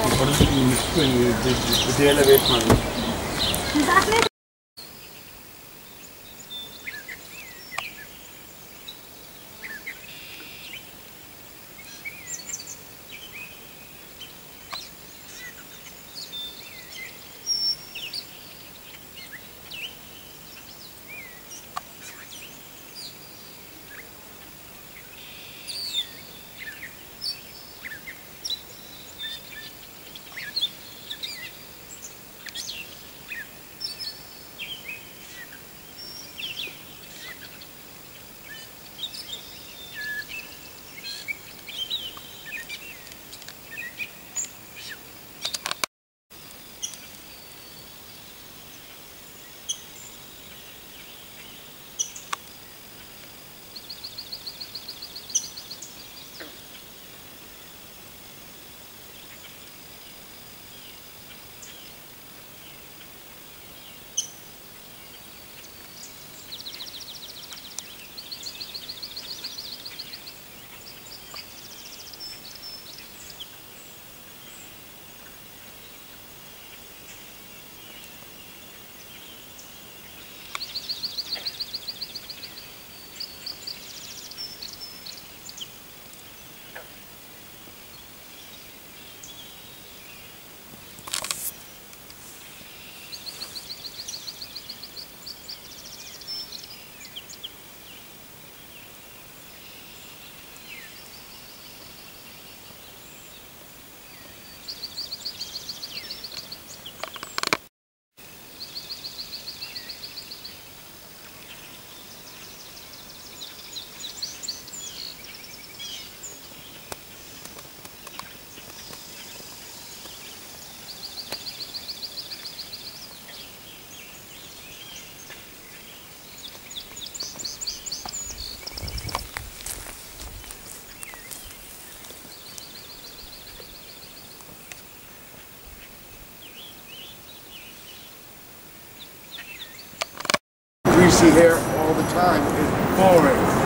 Orası diğerine bekmadım. Zahmet we see here all the time is boring.